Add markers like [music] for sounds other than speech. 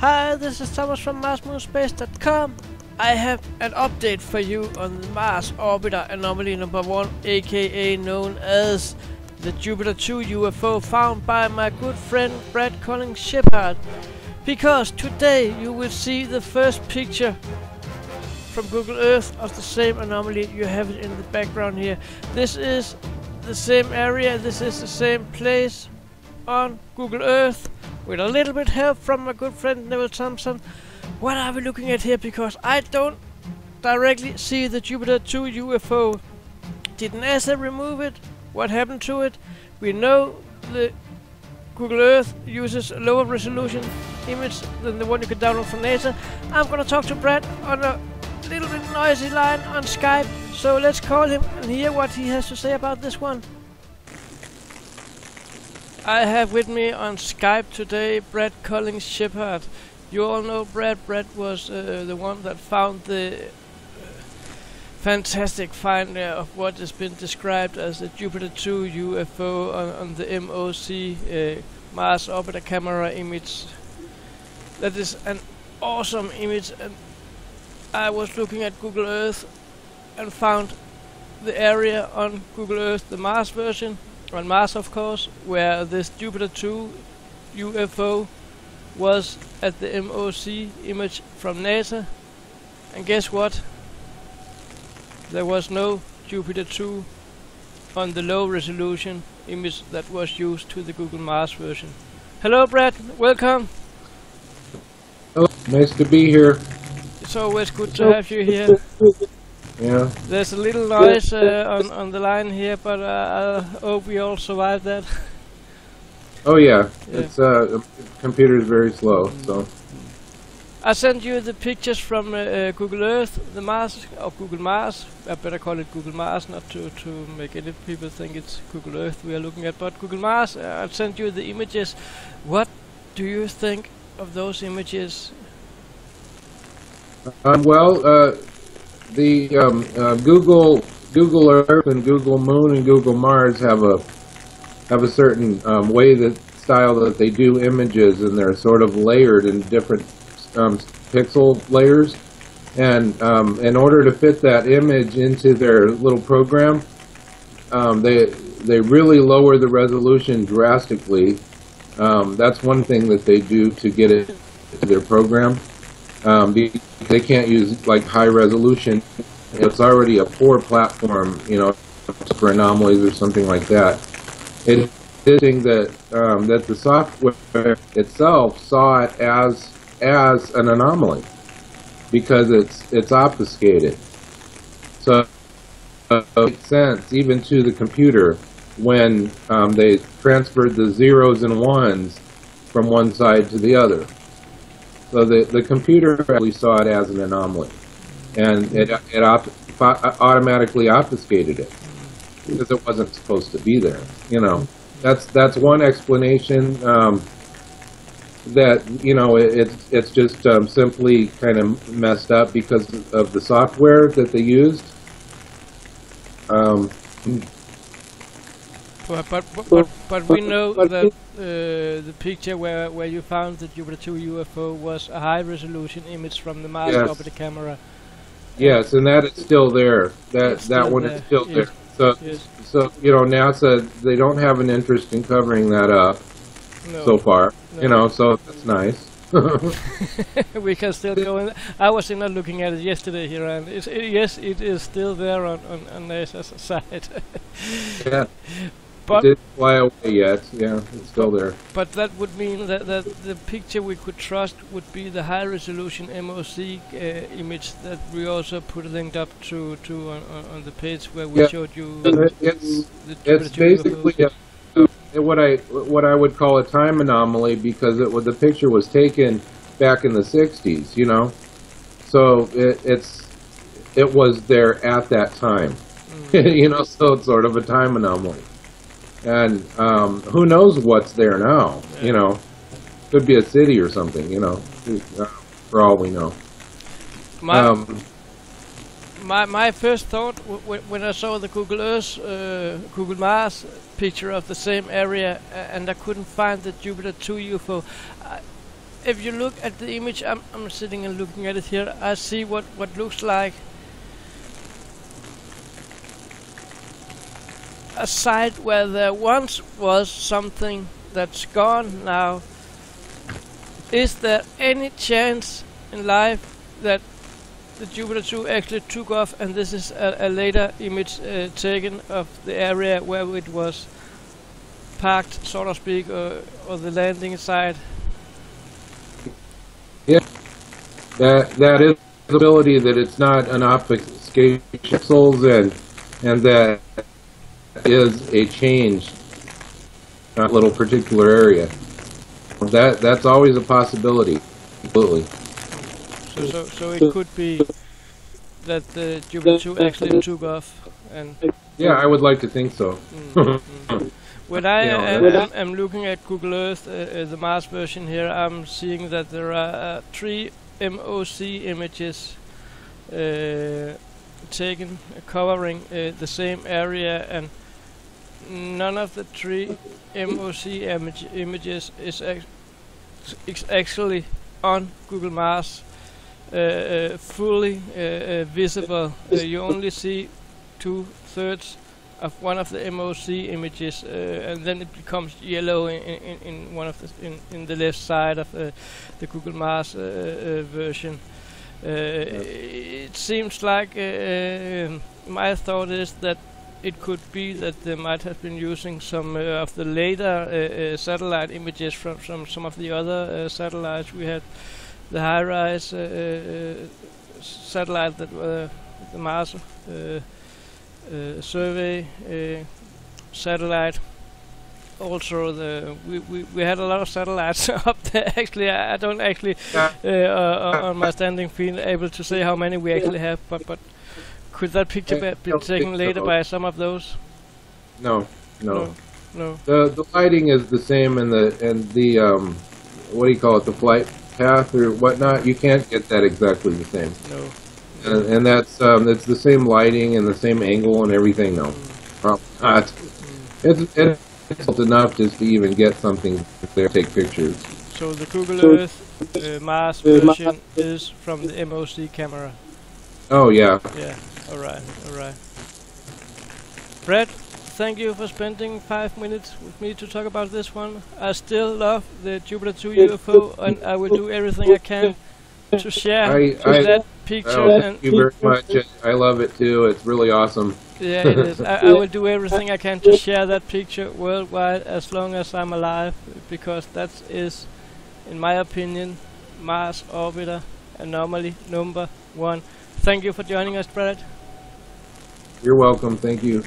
Hi, this is Thomas from MarsMoonSpace.com. I have an update for you on Mars Orbiter Anomaly number 1, aka known as the Jupiter 2 UFO found by my good friend Brad Collins Shepard. Because today you will see the first picture from Google Earth of the same anomaly. You have it in the background here. This is the same area, this is the same place on Google Earth with a little bit help from my good friend Neville Thompson. What are we looking at here? Because I don't directly see the Jupiter 2 UFO. Did NASA remove it? What happened to it? We know the Google Earth uses lower resolution image than the one you can download from NASA. I'm gonna talk to Brad on a little bit noisy line on Skype, so let's call him and hear what he has to say about this one. I have with me on Skype today Brad Collins Shepard. You all know Brad. Brad was uh, the one that found the uh, fantastic find uh, of what has been described as the Jupiter 2 UFO on, on the MOC uh, Mars Orbiter Camera image. That is an awesome image and I was looking at Google Earth and found the area on Google Earth, the Mars version, on Mars of course, where this Jupiter 2 UFO was at the MOC image from NASA. And guess what? There was no Jupiter 2 on the low resolution image that was used to the Google Mars version. Hello Brad, welcome. Hello, nice to be here. It's always good to have you here. Yeah, There's a little noise uh, on, on the line here, but uh, I hope we all survive that. oh yeah, Yeah. it's uh, the computer is very slow, so I sent you the pictures from uh, uh, Google Earth, the Mars, or Google Mars. I better call it Google Mars, not to, to make any people think it's Google Earth we are looking at, but Google Mars. Uh, I sent you the images. What do you think of those images? um, well, uh, the um, uh, Google Google Earth and Google Moon and Google Mars have a have a certain um, way that style that they do images, and they're sort of layered in different um, pixel layers. And um, in order to fit that image into their little program, um, they they really lower the resolution drastically. Um, that's one thing that they do to get it to their program. Um, they can't use like high resolution. It's already a poor platform, you know, for anomalies or something like that. It is thing that um, that the software itself saw it as as an anomaly because it's it's obfuscated. So uh, it makes sense even to the computer when um, they transferred the zeros and ones from one side to the other. So the, the computer actually saw it as an anomaly, and it, it op- automatically obfuscated it because it wasn't supposed to be there. You know, that's that's one explanation. Um, that you know it, it's it's just um, simply kind of messed up because of the software that they used. Um, But but but, but, we know that uh, the picture where where you found the Jupiter 2 UFO was a high resolution image from the Mars Yes. orbiter camera. yes, and that is still there. That that one there, is still yes. there. So Yes. so you know NASA they don't have an interest in covering that up No. so far. No. You know, so that's nice. [laughs] we can still go in. I was in there looking at it yesterday here, and it's, uh, yes, it is still there on on, on NASA's side. yeah, [laughs] but it didn't fly away yet. Yeah, it's still there. but that would mean that, that the picture we could trust would be the high resolution MOC uh, image that we also put linked up to to on, on, on the page where we Yeah. showed you It's the It's basically a, what I what I would call a time anomaly because it the picture was taken back in the '60s, you know, so it, it's it was there at that time, mm. [laughs] you know, so it's sort of a time anomaly, and um, who knows what's there now, you know, could be a city or something, you know, for all we know. My, Um, my my first thought w- w- when I saw the Google Earth, uh, Google Mars picture of the same area, uh, and I couldn't find the Jupiter 2 UFO, I, if you look at the image, I'm, I'm sitting and looking at it here. I see what what looks like a site where there once was something that's gone now. Is there any chance in life that the Jupiter 2 actually took off and this is a, a later image uh, taken of the area where it was parked, so to speak, or, or the landing site? Yeah, That that is the ability that it's not an obfuscation pixels and and that is a change in a little particular area. That that's always a possibility. Absolutely. So, so, so it could be that the Jupiter 2 actually took off and Yeah, I would like to think so. Mm, mm. When I [laughs] Yeah, am, am, am looking at Google Earth, uh, uh, the Mars version here, I'm seeing that there are uh, three MOC images uh, taken uh, covering uh, the same area, and none of the three MOC image images is ac- is actually on Google Mars uh, uh, fully uh, uh, visible. Uh, you only see two thirds of one of the MOC images, uh, and then it becomes yellow in, in, in one of the in, in the left side of uh, the Google Mars uh, uh, version. Uh, It seems like uh, um, my thought is that it could be that they might have been using some uh, of the later uh, uh, satellite images from, from some of the other uh, satellites. We had the HiRISE uh, uh, satellite that the Mars uh, uh, survey uh, satellite. Also, the we, we, we had a lot of satellites [laughs] up there. Actually, I, I don't actually Yeah. uh, uh, on my standing feet able to say how many we actually have. But but could that picture I be, taken later so. by some of those? No, no. No. No. The the lighting is the same and the and the um what do you call it, the flight path or whatnot, you can't get that exactly the same. No. And, and that's um it's the same lighting and the same angle and everything, no. Probably not. It's it's difficult enough just to even get something there take pictures. So the Google Earth uh, Mars version is from the MOC camera. Oh yeah. Yeah. All right. All right. Brad, thank you for spending five minutes with me to talk about this one. I still love the Jupiter 2 UFO, and I will do everything I can to share I- I- that oh, picture. Oh, and thank you very much. I love it too. It's really awesome. yeah, it is. I, I will do everything I can to share that picture worldwide as long as I'm alive, because that is, in my opinion, Mars orbiter anomaly number one. Thank you for joining us, Brad. You're welcome. Thank you.